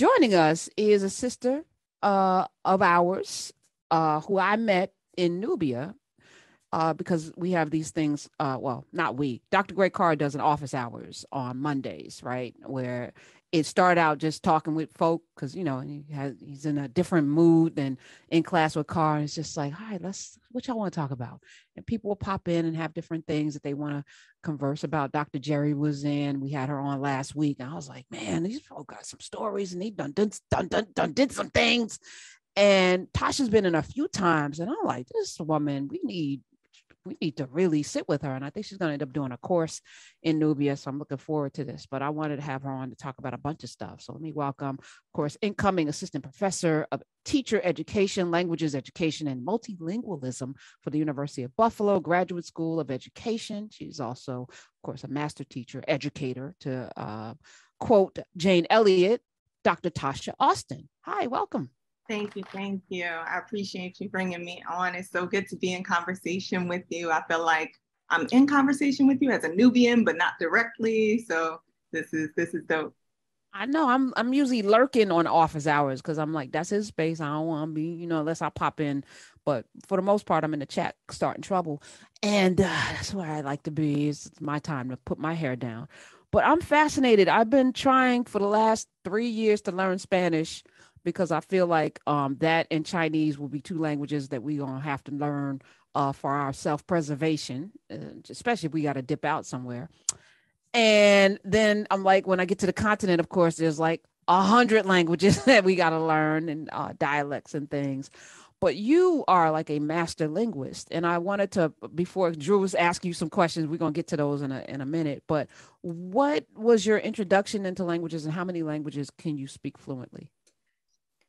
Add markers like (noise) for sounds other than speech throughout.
Joining us is a sister uh, of ours uh, who I met in Nubia uh, because we have these things. Uh, well, not we. Dr. Greg Carr does an office hours on Mondays, right? Where it started out just talking with folk because you know he has he's in a different mood than in class with. And it's just like, hi, let's what y'all want to talk about, and people will pop in and have different things that they want to converse about. Dr. Jerry was in. We had her on last week, and I was like, man, these folk got some stories, and he done done done done, done did some things. And Tasha's been in a few times, and I'm like, this woman, we need we need to really sit with her. And I think she's going to end up doing a course in Nubia. So I'm looking forward to this. But I wanted to have her on to talk about a bunch of stuff. So let me welcome, of course, incoming assistant professor of teacher education, languages education, and multilingualism for the University of Buffalo Graduate School of Education. She's also, of course, a master teacher, educator to uh, quote Jane Elliott, Dr. Tasha Austin. Hi, welcome. Thank you. Thank you. I appreciate you bringing me on. It's so good to be in conversation with you. I feel like I'm in conversation with you as a Nubian, but not directly. So this is this is dope. I know I'm I'm usually lurking on office hours because I'm like that's his space. I don't want to be, you know, unless I pop in. But for the most part, I'm in the chat starting trouble, and uh, that's where I like to be. It's my time to put my hair down. But I'm fascinated. I've been trying for the last three years to learn Spanish because I feel like um, that and Chinese will be two languages that we're going to have to learn uh, for our self preservation, uh, especially if we got to dip out somewhere. And then I'm like, when I get to the continent, of course, there's like a hundred languages (laughs) that we got to learn and uh, dialects and things. But you are like a master linguist, and I wanted to before Drew was asking you some questions. We're gonna get to those in a in a minute. But what was your introduction into languages, and how many languages can you speak fluently?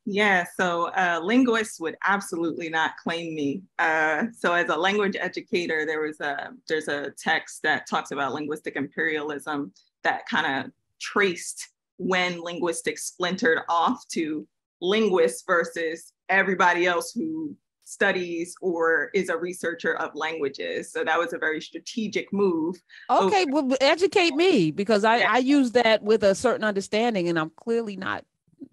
Yeah, so uh, linguists would absolutely not claim me. Uh, so as a language educator, there was a there's a text that talks about linguistic imperialism that kind of traced when linguistics splintered off to linguists versus everybody else who studies or is a researcher of languages. So that was a very strategic move. Okay, over- well, educate me because I, yeah. I use that with a certain understanding and I'm clearly not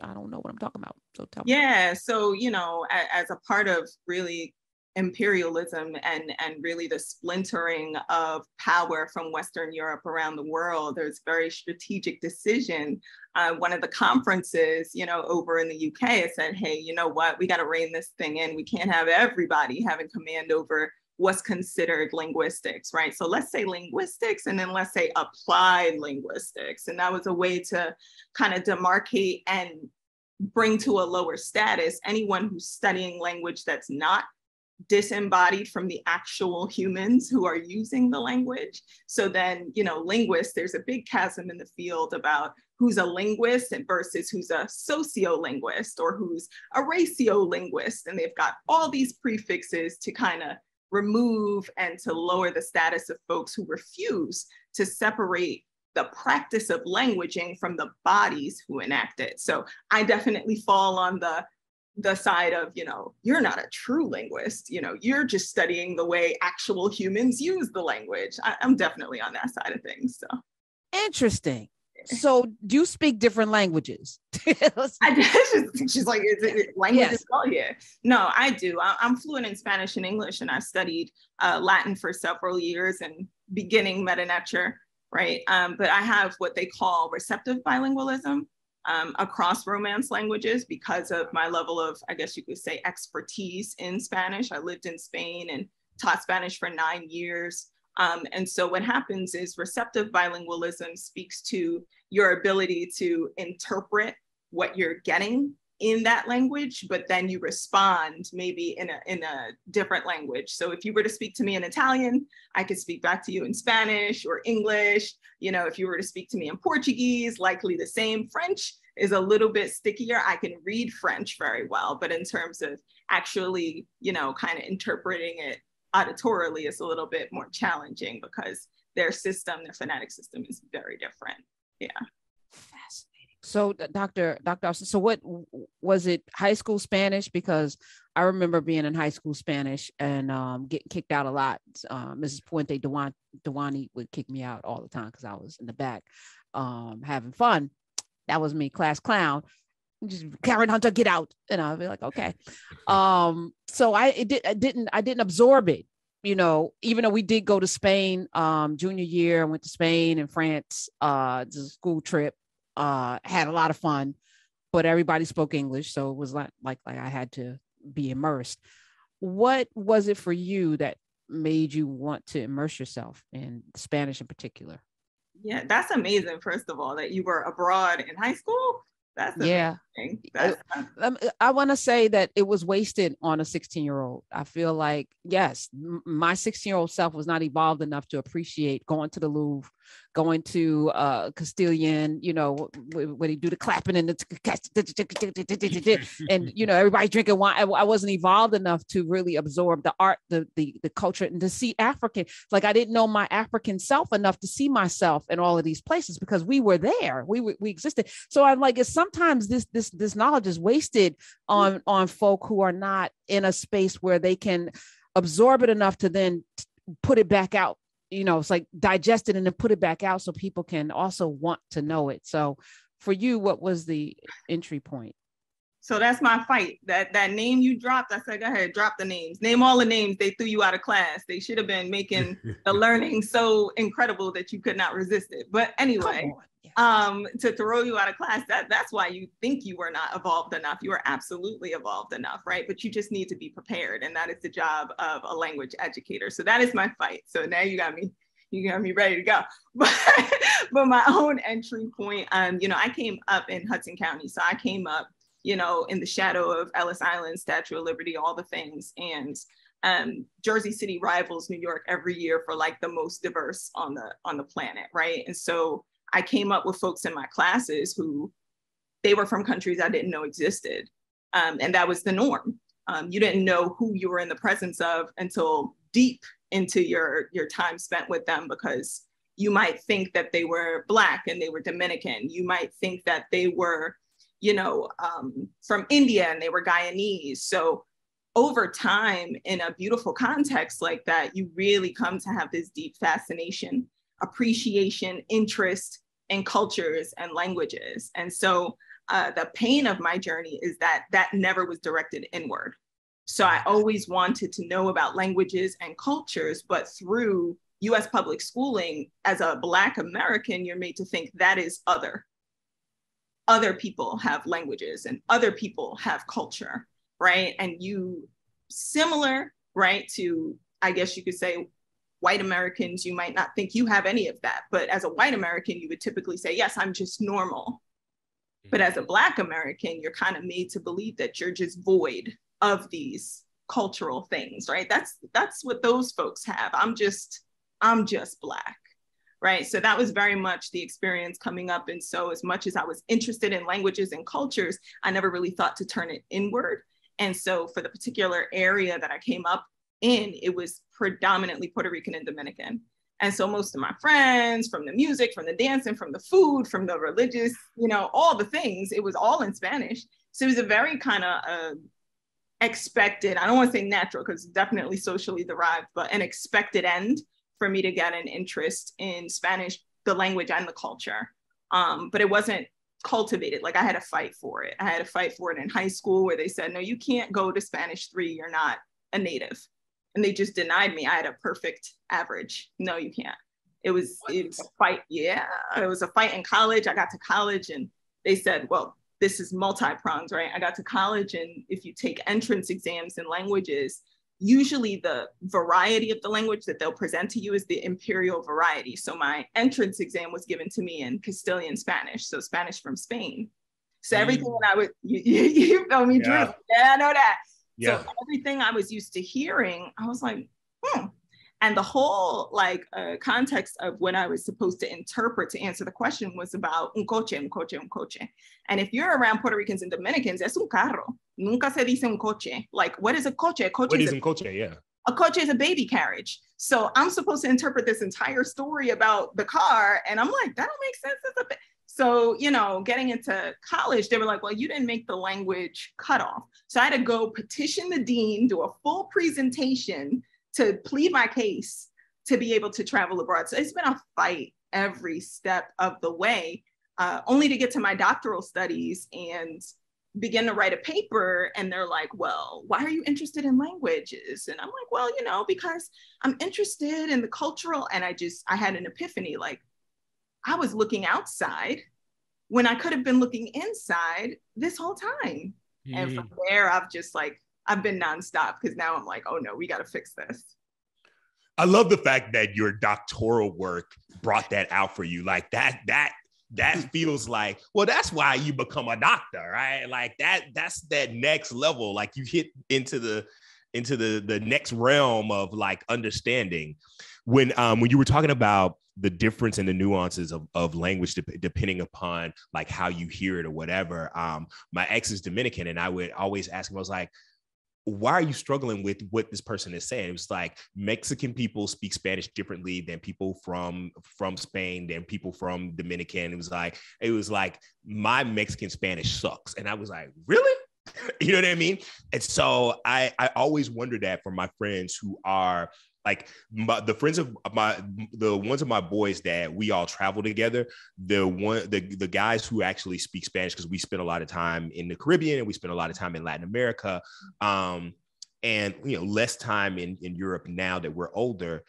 I don't know what I'm talking about. So tell me. Yeah. So, you know, as, a part of really imperialism and and really the splintering of power from western europe around the world there's very strategic decision uh, one of the conferences you know over in the uk said hey you know what we got to rein this thing in we can't have everybody having command over what's considered linguistics, right? So let's say linguistics and then let's say applied linguistics. And that was a way to kind of demarcate and bring to a lower status anyone who's studying language that's not disembodied from the actual humans who are using the language. So then, you know, linguists, there's a big chasm in the field about who's a linguist versus who's a sociolinguist or who's a raciolinguist. And they've got all these prefixes to kind of remove and to lower the status of folks who refuse to separate the practice of languaging from the bodies who enact it. So I definitely fall on the the side of, you know, you're not a true linguist, you know, you're just studying the way actual humans use the language. I, am definitely on that side of things. So interesting. So do you speak different languages? (laughs) I just, (laughs) she's like, is it language yes. well? Yeah. No, I do. I, am fluent in Spanish and English, and I studied uh, Latin for several years and beginning Medu Neter, right? Um, but I have what they call receptive bilingualism um, across Romance languages because of my level of, I guess you could say, expertise in Spanish. I lived in Spain and taught Spanish for nine years. Um, and so what happens is receptive bilingualism speaks to your ability to interpret what you're getting in that language, but then you respond maybe in a, in a different language. So if you were to speak to me in Italian, I could speak back to you in Spanish or English. You know, if you were to speak to me in Portuguese, likely the same. French is a little bit stickier. I can read French very well, but in terms of actually, you know, kind of interpreting it auditorily is a little bit more challenging because their system, their phonetic system is very different. Yeah. Fascinating. So, Dr. Dr. Austin, so what was it high school Spanish? Because I remember being in high school Spanish and um, getting kicked out a lot. Uh, Mrs. Puente Dewani would kick me out all the time because I was in the back um, having fun. That was me, class clown. Just Karen Hunter, get out. And I'll be like, okay. Um, so I it did I didn't I didn't absorb it, you know, even though we did go to Spain um junior year, I went to Spain and France, uh, a school trip, uh, had a lot of fun, but everybody spoke English. So it was like like like I had to be immersed. What was it for you that made you want to immerse yourself in Spanish in particular? Yeah, that's amazing. First of all, that you were abroad in high school. That's yeah. That's, um, I want to say that it was wasted on a 16 year old. I feel like, yes, my 16 year old self was not evolved enough to appreciate going to the Louvre, going to uh Castilian, you know, when he do the clapping and the and you know everybody drinking wine. I wasn't evolved enough to really absorb the art, the the the culture, and to see African. Like I didn't know my African self enough to see myself in all of these places because we were there, we we existed. So I'm like, it's sometimes this this this knowledge is wasted on on folk who are not in a space where they can absorb it enough to then put it back out you know, it's like digest it and then put it back out so people can also want to know it. So for you, what was the entry point? So that's my fight. That that name you dropped, I said, go ahead, drop the names. Name all the names. They threw you out of class. They should have been making (laughs) the learning so incredible that you could not resist it. But anyway, um, to throw you out of class, that that's why you think you were not evolved enough. You are absolutely evolved enough, right? But you just need to be prepared, and that is the job of a language educator. So that is my fight. So now you got me you got me ready to go. (laughs) But, but my own entry point, um, you know, I came up in Hudson County. So I came up you know, in the shadow of Ellis Island, Statue of Liberty, all the things. And um, Jersey City rivals New York every year for like the most diverse on the on the planet, right? And so I came up with folks in my classes who they were from countries I didn't know existed, um, and that was the norm. Um, you didn't know who you were in the presence of until deep into your your time spent with them because you might think that they were black and they were Dominican. You might think that they were you know, um, from India and they were Guyanese. So over time, in a beautiful context like that, you really come to have this deep fascination, appreciation, interest in cultures and languages. And so uh, the pain of my journey is that that never was directed inward. So I always wanted to know about languages and cultures, but through US public schooling, as a Black American, you're made to think that is other other people have languages and other people have culture, right? And you, similar, right, to, I guess you could say, white Americans, you might not think you have any of that. But as a white American, you would typically say, yes, I'm just normal. But as a Black American, you're kind of made to believe that you're just void of these cultural things, right? That's that's what those folks have. I'm just I'm just Black right? So that was very much the experience coming up. And so, as much as I was interested in languages and cultures, I never really thought to turn it inward. And so, for the particular area that I came up in, it was predominantly Puerto Rican and Dominican. And so, most of my friends from the music, from the dancing, from the food, from the religious, you know, all the things, it was all in Spanish. So, it was a very kind of uh, expected, I don't want to say natural because definitely socially derived, but an expected end for me to get an interest in Spanish, the language and the culture. Um, but it wasn't cultivated. Like I had to fight for it. I had to fight for it in high school where they said, no, you can't go to Spanish three, you're not a native. And they just denied me. I had a perfect average. No, you can't. It was, it was a fight. Yeah, it was a fight in college. I got to college and they said, well, this is multi-pronged, right? I got to college and if you take entrance exams in languages, usually the variety of the language that they'll present to you is the imperial variety. So my entrance exam was given to me in Castilian Spanish, so Spanish from Spain. So mm. everything that I would, (laughs) you, you, you feel me, yeah. Drew? Yeah, I know that. Yeah. So everything I was used to hearing, I was like, hmm, and the whole like uh, context of when I was supposed to interpret to answer the question was about un coche, un coche, un coche. And if you're around Puerto Ricans and Dominicans, es un carro. Nunca se dice un coche. Like, what is a coche? A coche what is, is a, un coche? Yeah. A coche is a baby carriage. So I'm supposed to interpret this entire story about the car, and I'm like, that don't make sense. So, you know, getting into college, they were like, well, you didn't make the language cutoff. So I had to go petition the dean, do a full presentation to plead my case to be able to travel abroad. So it's been a fight every step of the way, uh, only to get to my doctoral studies and begin to write a paper and they're like, well, why are you interested in languages? And I'm like, well, you know, because I'm interested in the cultural. And I just, I had an epiphany like, I was looking outside when I could have been looking inside this whole time. Mm. And from there, I've just like, I've been nonstop because now I'm like, oh no, we got to fix this. I love the fact that your doctoral work brought that out for you. Like that, that that (laughs) feels like well that's why you become a doctor right like that that's that next level like you hit into the into the the next realm of like understanding when um when you were talking about the difference and the nuances of, of language de- depending upon like how you hear it or whatever um my ex is dominican and i would always ask him i was like why are you struggling with what this person is saying? It was like Mexican people speak Spanish differently than people from from Spain, than people from Dominican. It was like it was like my Mexican Spanish sucks, and I was like, really? (laughs) you know what I mean? And so I I always wonder that for my friends who are like my, the friends of my the ones of my boys that we all travel together the one the, the guys who actually speak spanish because we spend a lot of time in the caribbean and we spend a lot of time in latin america um and you know less time in in europe now that we're older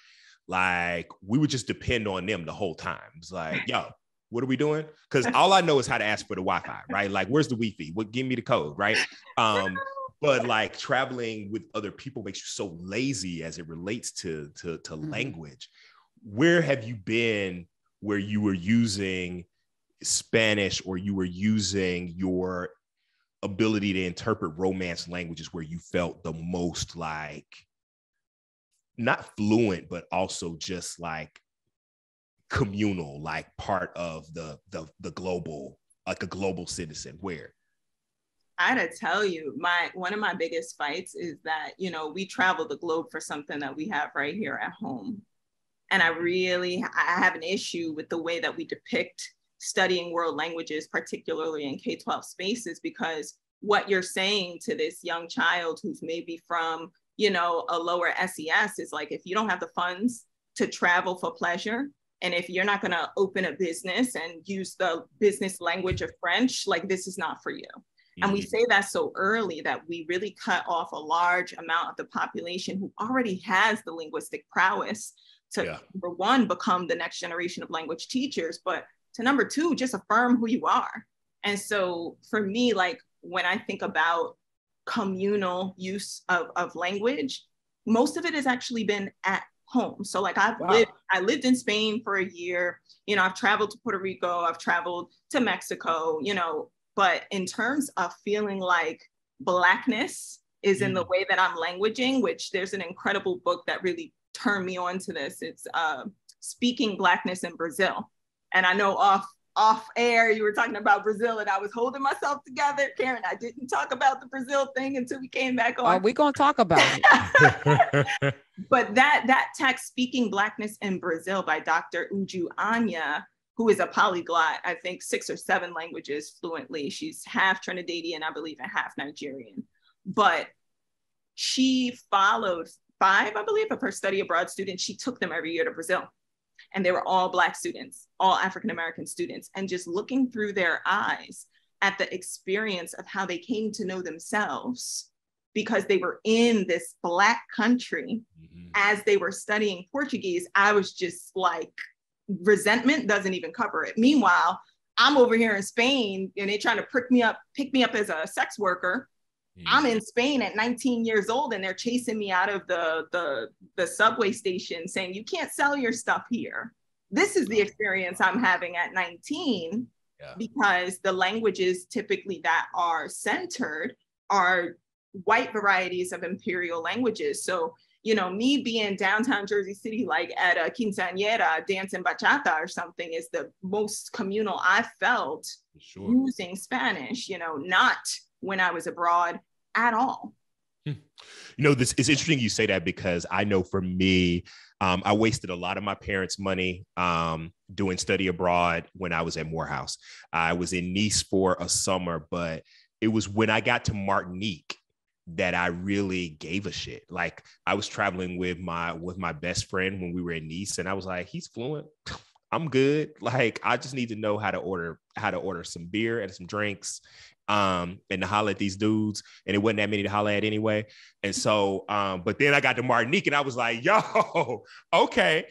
like we would just depend on them the whole time it's like yo what are we doing? Because all I know is how to ask for the Wi-Fi, right? Like, where's the Wi-Fi? What give me the code, right? Um, but like traveling with other people makes you so lazy as it relates to to, to mm-hmm. language. Where have you been where you were using spanish or you were using your ability to interpret romance languages where you felt the most like not fluent but also just like communal like part of the the, the global like a global citizen? Where gotta tell you, my one of my biggest fights is that you know we travel the globe for something that we have right here at home, and I really I have an issue with the way that we depict studying world languages, particularly in K twelve spaces, because what you're saying to this young child who's maybe from you know a lower SES is like if you don't have the funds to travel for pleasure, and if you're not gonna open a business and use the business language of French, like this is not for you. And we mm-hmm. say that so early that we really cut off a large amount of the population who already has the linguistic prowess to yeah. number one, become the next generation of language teachers, but to number two, just affirm who you are. And so for me, like when I think about communal use of, of language, most of it has actually been at home. So like I've wow. lived, I lived in Spain for a year, you know, I've traveled to Puerto Rico, I've traveled to Mexico, you know, but in terms of feeling like blackness is in the mm. way that I'm languaging, which there's an incredible book that really turned me on to this. It's uh, Speaking Blackness in Brazil. And I know off off air you were talking about Brazil and I was holding myself together. Karen, I didn't talk about the Brazil thing until we came back on. Are we gonna talk about it? (laughs) but that that text, Speaking Blackness in Brazil by Dr. Uju Anya, who is a polyglot, I think six or seven languages fluently. She's half Trinidadian, I believe, and half Nigerian. But she followed five, I believe, of her study abroad students. She took them every year to Brazil. And they were all Black students, all African American students. And just looking through their eyes at the experience of how they came to know themselves because they were in this Black country mm-hmm. as they were studying Portuguese, I was just like, resentment doesn't even cover it. Meanwhile, I'm over here in Spain and they're trying to prick me up, pick me up as a sex worker. Mm. I'm in Spain at 19 years old and they're chasing me out of the, the, the subway station saying, you can't sell your stuff here. This is the experience I'm having at 19 yeah. because the languages typically that are centered are white varieties of imperial languages. So you know, me being downtown Jersey City, like at a quinceañera, dancing bachata or something, is the most communal I felt sure. using Spanish, you know, not when I was abroad at all. Hmm. You know, this is interesting you say that because I know for me, um, I wasted a lot of my parents' money um, doing study abroad when I was at Morehouse. I was in Nice for a summer, but it was when I got to Martinique that I really gave a shit. Like I was traveling with my with my best friend when we were in Nice, and I was like, he's fluent. (laughs) I'm good. Like I just need to know how to order how to order some beer and some drinks. um, and to holler at these dudes, and it wasn't that many to holler at anyway. And so, um, but then I got to Martinique, and I was like, "Yo, (laughs) okay,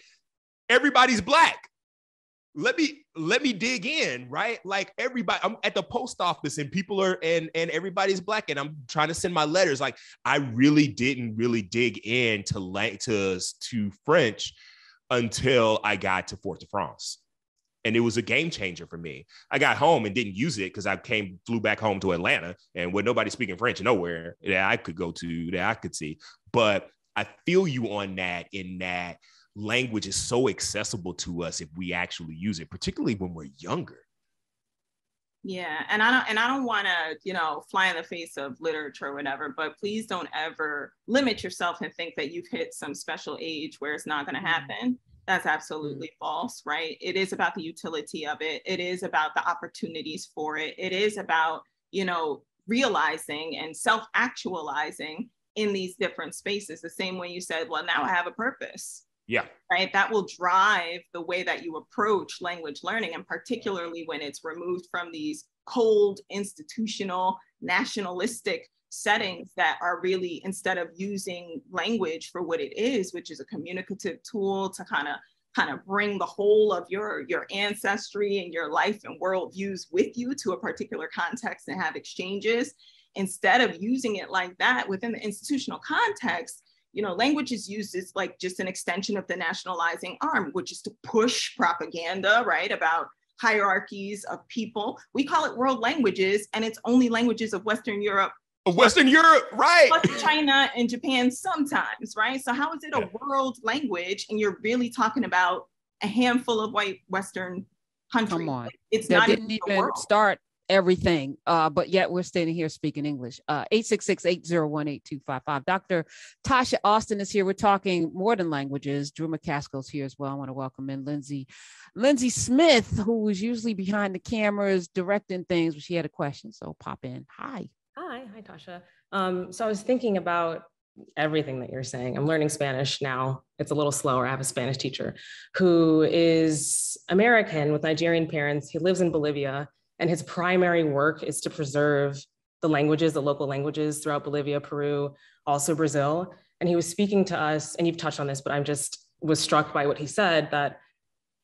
everybody's black. Let me let me dig in, right? Like everybody, I'm at the post office, and people are and and everybody's black, and I'm trying to send my letters. Like I really didn't really dig into like to to French until I got to Fort de France and it was a game changer for me. I got home and didn't use it because I came flew back home to Atlanta and with nobody speaking French nowhere that I could go to that I could see. But I feel you on that in that language is so accessible to us if we actually use it, particularly when we're younger. Yeah, and I don't and I don't want to, you know, fly in the face of literature or whatever, but please don't ever limit yourself and think that you've hit some special age where it's not going to mm-hmm. happen. That's absolutely mm-hmm. false, right? It is about the utility of it. It is about the opportunities for it. It is about, you know, realizing and self-actualizing in these different spaces. The same way you said, well, now I have a purpose. Yeah. Right. That will drive the way that you approach language learning, and particularly when it's removed from these cold, institutional, nationalistic settings that are really instead of using language for what it is which is a communicative tool to kind of kind of bring the whole of your your ancestry and your life and worldviews with you to a particular context and have exchanges instead of using it like that within the institutional context you know language is used as like just an extension of the nationalizing arm which is to push propaganda right about hierarchies of people we call it world languages and it's only languages of western europe Western Europe, right? China and Japan sometimes, right? So how is it a world language and you're really talking about a handful of white Western countries? Come on, it's that not didn't even start everything, uh, but yet we're standing here speaking English. Uh, 866-801-8255. Dr. Tasha Austin is here. We're talking more than languages. Drew McCaskill's here as well. I want to welcome in Lindsay. Lindsay Smith, who is usually behind the cameras directing things, but she had a question, so pop in. Hi. Hi, hi, Tasha. Um, so I was thinking about everything that you're saying. I'm learning Spanish now. It's a little slower. I have a Spanish teacher who is American with Nigerian parents. He lives in Bolivia, and his primary work is to preserve the languages, the local languages throughout Bolivia, Peru, also Brazil. And he was speaking to us, and you've touched on this, but I'm just was struck by what he said that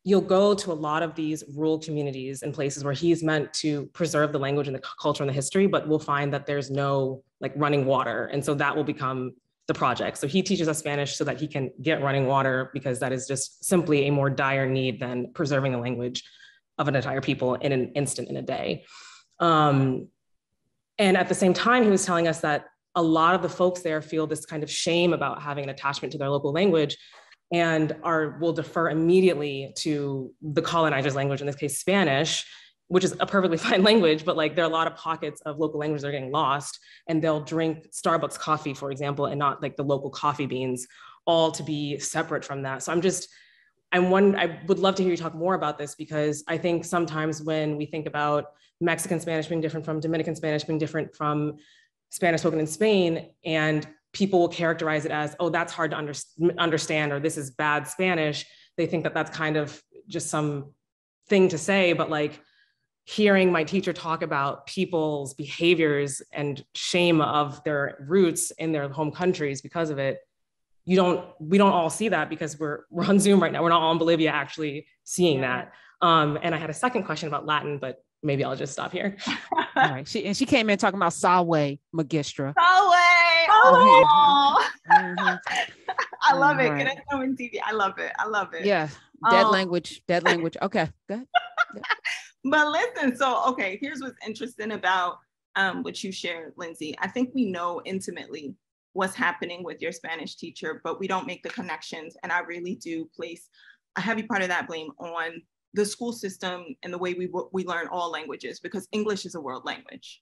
you'll go to a lot of these rural communities and places where he's meant to preserve the language and the culture and the history, but we'll find that there's no like running water. And so that will become the project. So he teaches us Spanish so that he can get running water because that is just simply a more dire need than preserving the language of an entire people in an instant in a day. Um, and at the same time, he was telling us that a lot of the folks there feel this kind of shame about having an attachment to their local language and are will defer immediately to the colonizer's language, in this case, Spanish, which is a perfectly (laughs) fine language, but like there are a lot of pockets of local languages that are getting lost, and they'll drink Starbucks coffee, for example, and not like the local coffee beans, all to be separate from that. So I'm just, I'm one, I would love to hear you talk more about this because I think sometimes when we think about Mexican Spanish being different from Dominican Spanish being different from Spanish spoken in Spain, and people will characterize it as, oh, that's hard to under, understand, or this is bad Spanish. They think that that's kind of just some thing to say, but like hearing my teacher talk about people's behaviors and shame of their roots in their home countries because of it, you don't, we don't all see that because we're, we're on Zoom right now. We're not all in Bolivia actually seeing yeah. that. Um, and I had a second question about Latin, but maybe I'll just stop here. (laughs) all right. She, and she came in talking about Salwe Magistra. Salwe. Oh, mm-hmm. (laughs) I love it. Right. Get on TV. I love it. I love it. Yeah. Dead um, language. Dead (laughs) language. Okay. Good. but listen, so okay, here's what's interesting about um, what you shared, Lindsay. I think we know intimately what's happening with your Spanish teacher, but we don't make the connections. And I really do place a heavy part of that blame on the school system and the way we we learn all languages because English is a world language.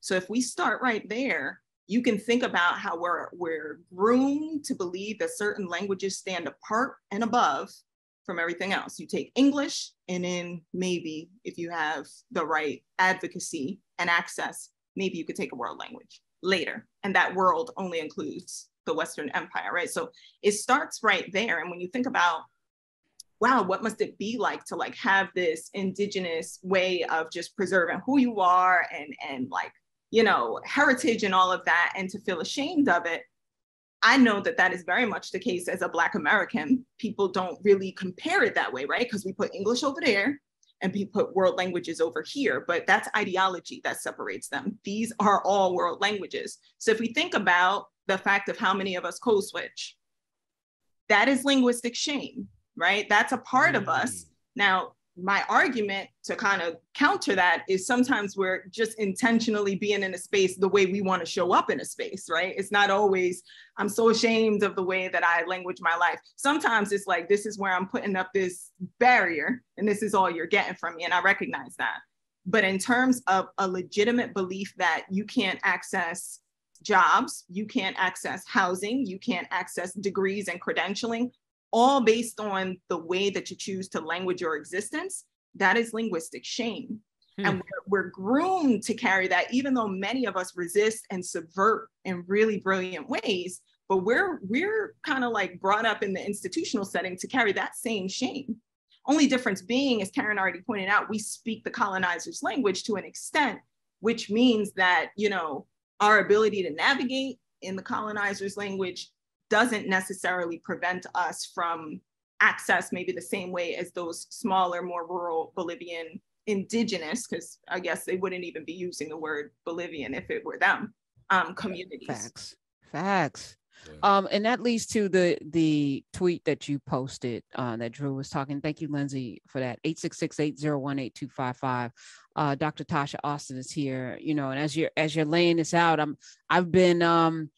So if we start right there, you can think about how we're, we're groomed to believe that certain languages stand apart and above from everything else. You take English, and then maybe if you have the right advocacy and access, maybe you could take a world language later. And that world only includes the Western Empire, right? So it starts right there. And when you think about wow, what must it be like to like have this indigenous way of just preserving who you are and and like you know heritage and all of that, and to feel ashamed of it. I know that that is very much the case as a Black American. People don't really compare it that way, right? Because we put English over there and put world languages over here, but that's ideology that separates them. These are all world languages. So if we think about the fact of how many of us code switch, that is linguistic shame right? That's a part mm-hmm. of us. Mm. Now, my argument to kind of counter that is sometimes we're just intentionally being in a space the way we want to show up in a space, right? It's not always, I'm so ashamed of the way that I language my life. Sometimes it's like, this is where I'm putting up this barrier and this is all you're getting from me. And I recognize that. But in terms of a legitimate belief that you can't access jobs, you can't access housing, you can't access degrees and credentialing, all based on the way that you choose to language your existence, that is linguistic shame. Hmm. And we're, we're, groomed to carry that, even though many of us resist and subvert in really brilliant ways. But we're we're kind of like brought up in the institutional setting to carry that same shame. Only difference being, as Karen already pointed out, we speak the colonizer's language to an extent, which means that you know our ability to navigate in the colonizer's language doesn't necessarily prevent us from access maybe the same way as those smaller, more rural Bolivian indigenous, because I guess they wouldn't even be using the word Bolivian if it were them, um, communities. Facts. Facts. Um, and that leads to the the tweet that you posted uh, that Drew was talking. Thank you, Lindsay, for that. 866-801-8255. Uh, Dr. Tasha Austin is here, you know, and as you're as you're laying this out, I'm I've been um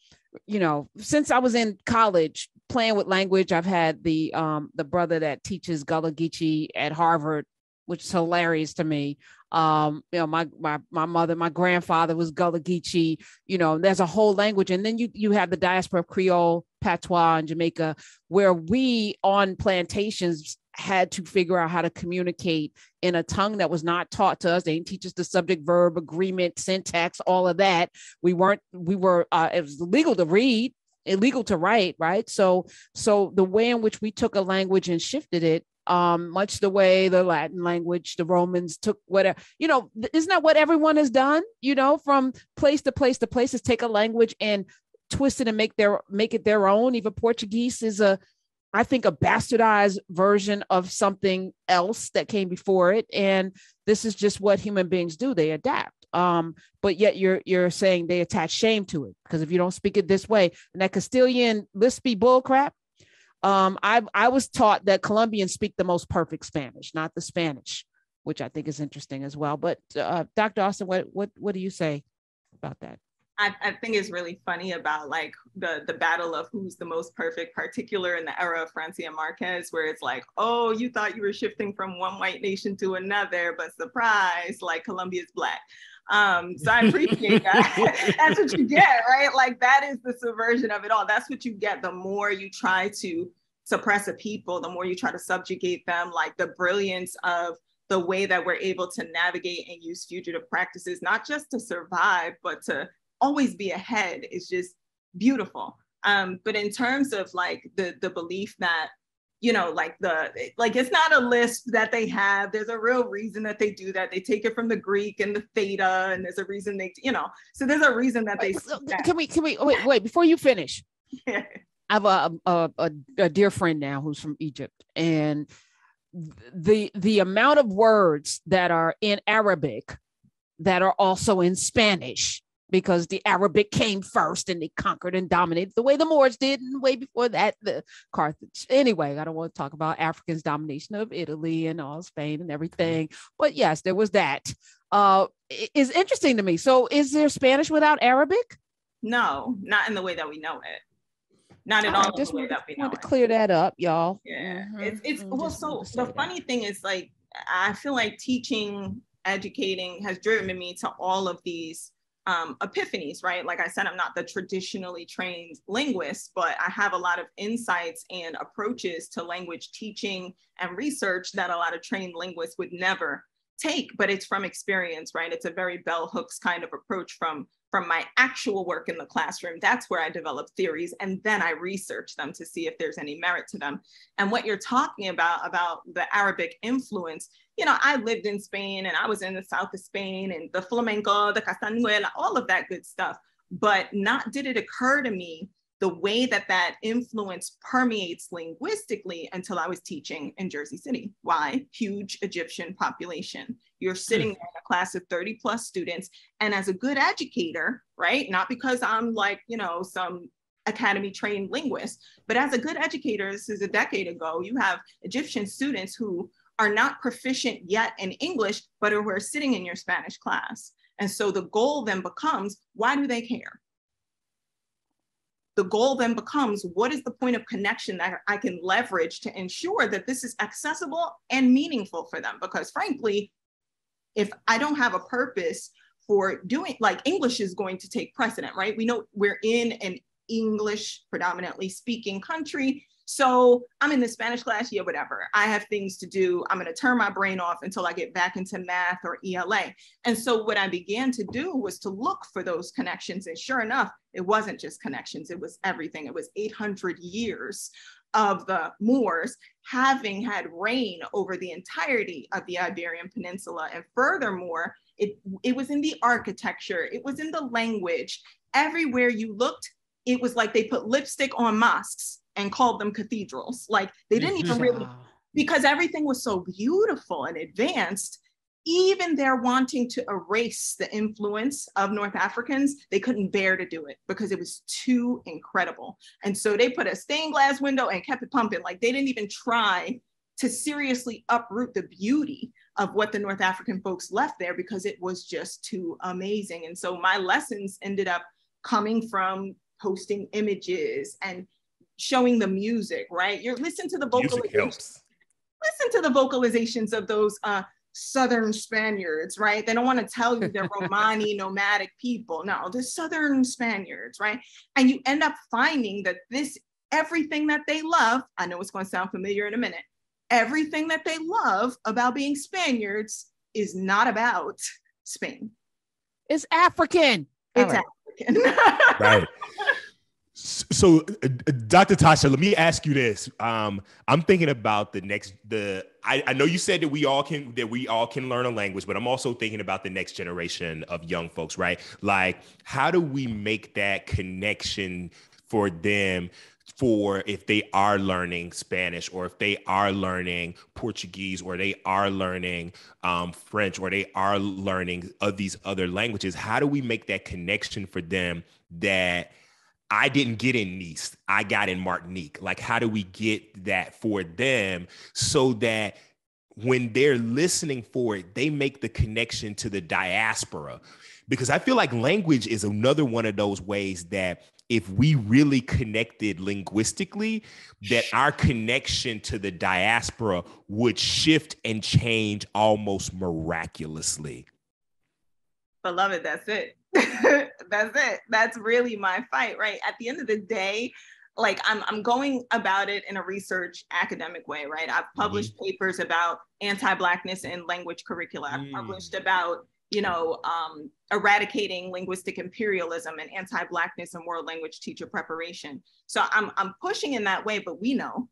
you know, since I was in college playing with language, I've had the um the brother that teaches Gullah Geechee at Harvard, which is hilarious to me. Um, you know, my my my mother, my grandfather was Gullah Geechee, you know, there's a whole language. And then you you have the diaspora of Creole, patois in Jamaica, where we on plantations had to figure out how to communicate in a tongue that was not taught to us. They didn't teach us the subject, verb, agreement, syntax, all of that. We weren't, we were, uh, it was legal to read, illegal to write, right? So, so the way in which we took a language and shifted it, um, much the way the Latin language, the Romans took whatever, you know, isn't that what everyone has done? You know, from place to place to place is take a language and twist it and make their make it their own. Even Portuguese is a I think, a bastardized version of something else that came before it. And this is just what human beings do. They adapt. Um, but yet you're you're saying they attach shame to it because if you don't speak it this way, and that Castilian lispy bullcrap. Um, I I was taught that Colombians speak the most perfect Spanish, not the Spanish, which I think is interesting as well. But uh, Dr. Austin, what what what do you say about that? I, I, think is really funny about like the the battle of who's the most perfect, particular in the era of Francia Marquez, where it's like, oh, you thought you were shifting from one white nation to another, but surprise, like Colombia's black. Um, so I appreciate that. (laughs) (laughs) That's what you get, right? Like that is the subversion of it all. That's what you get the more you try to suppress a people, the more you try to subjugate them, like the brilliance of the way that we're able to navigate and use fugitive practices, not just to survive, but to always be ahead is just beautiful. Um, but in terms of like the the belief that you know like the like it's not a list that they have. There's a real reason that they do that. They take it from the greek and the theta and there's a reason they you know so there's a reason that they can we can we wait wait before you finish (laughs) i have a, a, a, a dear friend now who's from egypt and the the amount of words that are in arabic that are also in spanish because the Arabic came first and they conquered and dominated the way the Moors did, and way before that, the Carthage. Anyway, I don't want to talk about Africans' domination of Italy and all Spain and everything, but yes, there was that. Uh, is interesting to me. So, is there Spanish without Arabic? No, not in the way that we know it. Not at all. all just want, want to clear that up, y'all. Yeah, mm-hmm. it's it's mm-hmm. well. So the funny thing is, like, I feel like teaching, educating has driven me to all of these um, epiphanies, right? Like I said, I'm not the traditionally trained linguist, but I have a lot of insights and approaches to language teaching and research that a lot of trained linguists would never take, but it's from experience, right? It's a very bell hooks kind of approach from from my actual work in the classroom. That's where I develop theories and then I research them to see if there's any merit to them. And what you're talking about, about the Arabic influence, you know, I lived in Spain and I was in the south of Spain and the flamenco, the castañuela, all of that good stuff. But not did it occur to me the way that that influence permeates linguistically until I was teaching in Jersey City. Why? Huge Egyptian population. You're sitting hmm. in a class of 30 plus students. And as a good educator, right? Not because I'm like, you know, some academy trained linguist, but as a good educator, this is a decade ago, you have Egyptian students who are not proficient yet in English, but who are sitting in your Spanish class. And so the goal then becomes why do they care? the goal then becomes what is the point of connection that I can leverage to ensure that this is accessible and meaningful for them? Because frankly, if I don't have a purpose for doing, like English is going to take precedent, right? We know we're in an English predominantly speaking country. So I'm in the Spanish class, yeah, whatever. I have things to do. I'm going to turn my brain off until I get back into math or ELA. And so what I began to do was to look for those connections. And sure enough, it wasn't just connections, it was everything. It was 800 years of the Moors having had reign over the entirety of the Iberian Peninsula. And furthermore, it, it was in the architecture, it was in the language. Everywhere you looked, it was like they put lipstick on mosques and called them cathedrals. Like they didn't even really, because everything was so beautiful and advanced. Even they're wanting to erase the influence of North Africans, they couldn't bear to do it because it was too incredible. And so they put a stained glass window and kept it pumping. Like they didn't even try to seriously uproot the beauty of what the North African folks left there because it was just too amazing. And so my lessons ended up coming from posting images and showing the music, right? You're listening to the vocalizations. Listen to the vocalizations of those uh, Southern Spaniards, right? They don't want to tell you they're (laughs) Romani nomadic people. No, the Southern Spaniards, right? And you end up finding that this, everything that they love, I know it's going to sound familiar in a minute, everything that they love about being Spaniards is not about Spain. It's African. It's right. African. (laughs) right. So, uh, Dr. Tasha, let me ask you this. Um, I'm thinking about the next. The I, I know you said that we all can that we all can learn a language, but I'm also thinking about the next generation of young folks, right? Like, how do we make that connection for them for if they are learning Spanish or if they are learning Portuguese or they are learning um, French or they are learning of these other languages? How do we make that connection for them that I didn't get in Nice. I got in Martinique. Like, how do we get that for them so that when they're listening for it, they make the connection to the diaspora? Because I feel like language is another one of those ways that if we really connected linguistically, that our connection to the diaspora would shift and change almost miraculously. Beloved, that's it. (laughs) that's it. That's really my fight, right? At the end of the day, like I'm, I'm going about it in a research academic way, right? I've mm-hmm. published mm-hmm. papers about anti-blackness in language curricula. I've mm. published about, you know, um, eradicating linguistic imperialism and anti-blackness in world language teacher preparation. So I'm, I'm pushing in that way, but we know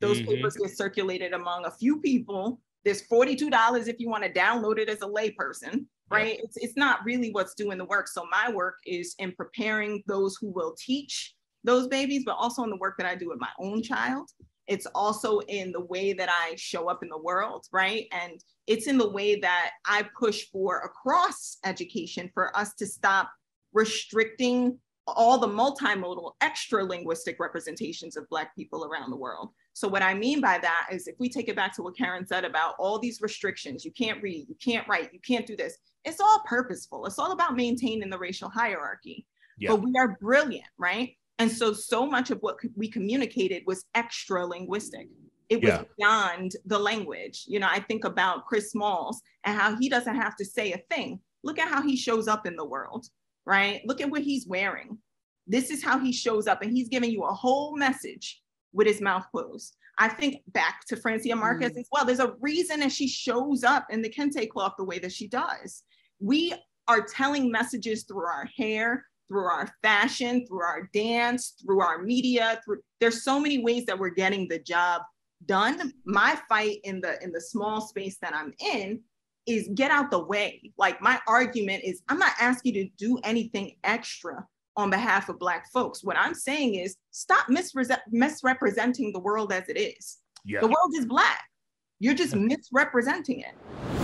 those mm-hmm. papers get circulated among a few people. There's $42 if you want to download it as a layperson right? It's, it's not really what's doing the work. So my work is in preparing those who will teach those babies, but also in the work that I do with my own child. It's also in the way that I show up in the world, right? And it's in the way that I push for across education for us to stop restricting all the multimodal extra linguistic representations of Black people around the world. So what I mean by that is if we take it back to what Karen said about all these restrictions, you can't read, you can't write, you can't do this. It's all purposeful. It's all about maintaining the racial hierarchy. Yeah. But we are brilliant, right? And so so much of what we communicated was extra linguistic. It was yeah. beyond the language. You know, I think about Chris Smalls and how he doesn't have to say a thing. Look at how he shows up in the world, right? Look at what he's wearing. This is how he shows up, and he's giving you a whole message with his mouth closed. I think back to Francia Marquez mm. as well. There's a reason that she shows up in the kente cloth the way that she does. We are telling messages through our hair, through our fashion, through our dance, through our media. Through there's so many ways that we're getting the job done. My fight in the in the small space that I'm in is get out the way. Like my argument is I'm not asking you to do anything extra on behalf of Black folks. What I'm saying is stop misrepresenting the world as it is. Yeah. The world is Black. You're just misrepresenting it.